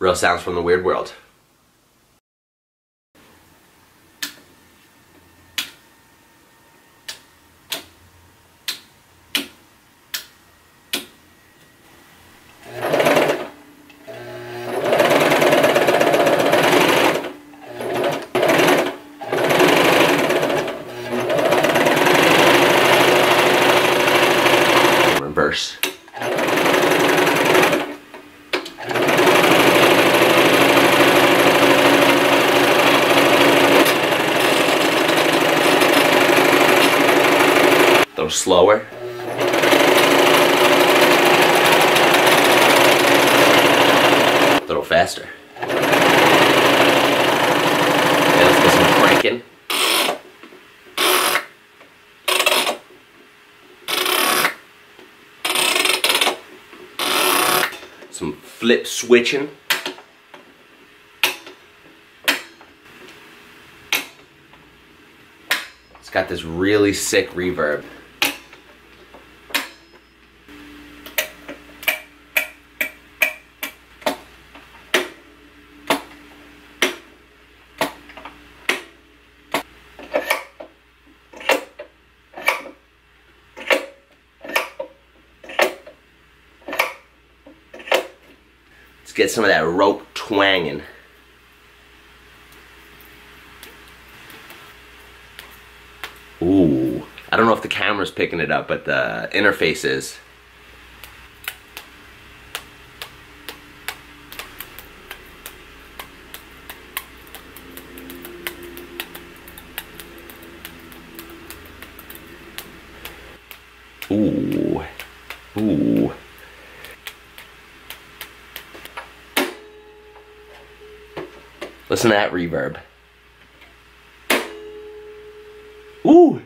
Real sounds from the weird world. Reverse. Slower. A little faster. Okay, let's get some cranking. Some flip switching. It's got this really sick reverb. Let's get some of that rope twanging. Ooh. I don't know if the camera's picking it up, but the interface is. Ooh. Ooh. Listen to that reverb. Ooh.